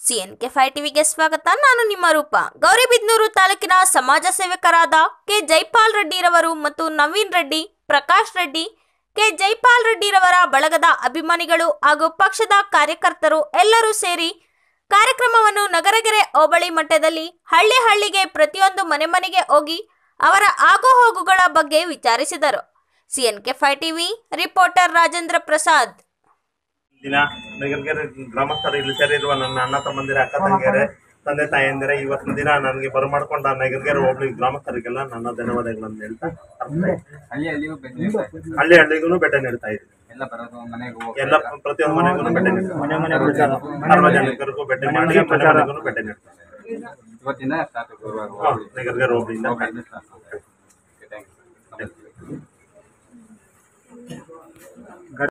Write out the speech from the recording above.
CNK five ಟಿವಿಗೆ ಸ್ವಾಗತ. ನಾನು ನಿಮ್ಮ ರೂಪ. ಗೌರಿಬಿದ್ನೂರು ತಾಲೂಕಿನ ಸಮಾಜ ಸೇವಕರಾದ ಕೆ ಜೈಪಾಲ್ ರೆಡ್ಡಿರವರು ಮತ್ತು ನವೀನ್ ರೆಡ್ಡಿ, ಪ್ರಕಾಶ್ ರೆಡ್ಡಿ, ಕೆ ಜೈಪಾಲ್ ರೆಡ್ಡಿರವರ ಬಳಗದ ಅಭಿಮಾನಿಗಳು ಹಾಗೂ ಪಕ್ಷದ ಕಾರ್ಯಕರ್ತರು ಎಲ್ಲರೂ ಸೇರಿ ಕಾರ್ಯಕ್ರಮವನ್ನು ನಗರಗೆರೆ ಹೋಬಳಿ ಮಟ್ಟದಲ್ಲಿ ಹಳ್ಳಿ ಹಳ್ಳಿಗೆ ಪ್ರತಿಯೊಂದು ಮನೆ ಮನೆಗೆ ಹೋಗಿ ಅವರ ಆಗುಹೋಗುಗಳ ಬಗ್ಗೆ ವಿಚಾರಿಸಿದರು. CNK five TV reporter Rajendra Prasad ದಿನ ನಗರಗೆರೆ ಗ್ರಾಮಸ್ಥರು ಇಲ್ಲಿ ಸೇರಿರುವ ನನ್ನ ಅಣ್ಣ ತಮ್ಮಂದಿರ ಅಕ್ಕ ತಂಗಿಯರೇ ತಂದೆ ತಾಯಂದಿರ ಇವತ್ತಿನ ದಿನ ನನಗೆ ಬರಮಾಡ್ಕೊಂಡ ನಗರಗೆರೆ ಹೋಬಳಿ ಗ್ರಾಮಸ್ಥರಿಗೆಲ್ಲ ನನ್ನ ಧನ್ಯವಾದಗಳನ್ನು ಹೇಳ್ತಾ ಹಳ್ಳಿ ಹಳ್ಳಿಗೂ ಭೇಟಿ ನೀಡ್ತಾ ಇದ್ದೀವಿ. ಹಳ್ಳಿ ಹಳ್ಳಿಗೂ ಭೇಟಿ ನೀಡ್ತಾ ಇದ್ದೀನಿ. ಎಲ್ಲ ಪ್ರತಿಯೊಂದು ಮನೆಗೂ ಭೇಟಿ ನೀಡ್ತಾ ಸಾರ್ವಜನಿಕರಿಗೂ ಭೇಟಿ ಮಾಡಿ ಮನೆ ಮನೆಗೂ ಭೇಟಿ ನೀಡ್ತಾ ಇವತ್ತಿಂದ ಸ್ಟಾರ್ಟ್ ಹಾ, ನಗರಗೆರೆ ಹೋಬಳಿಯಿಂದ.